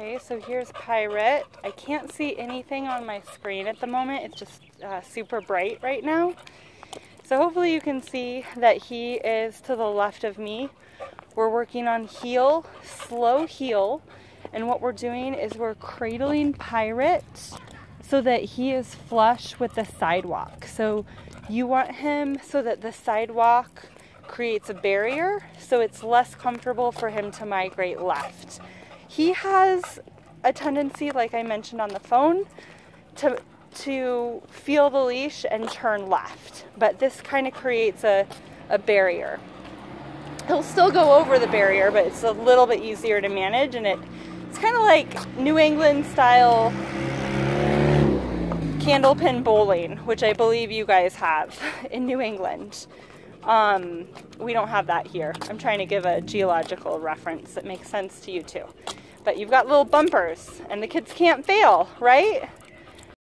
Okay, so here's Pirate. I can't see anything on my screen at the moment. It's just uh, super bright right now. So hopefully you can see that he is to the left of me. We're working on heel, slow heel. And what we're doing is we're cradling Pirate so that he is flush with the sidewalk. So you want him so that the sidewalk creates a barrier so it's less comfortable for him to migrate left. He has a tendency, like I mentioned on the phone, to to feel the leash and turn left, but this kind of creates a, a barrier. He'll still go over the barrier, but it's a little bit easier to manage, and it it's kind of like New England style candlepin bowling, which I believe you guys have in New England. Um, we don't have that here. I'm trying to give a geological reference that makes sense to you too. But you've got little bumpers, and the kids can't fail, right?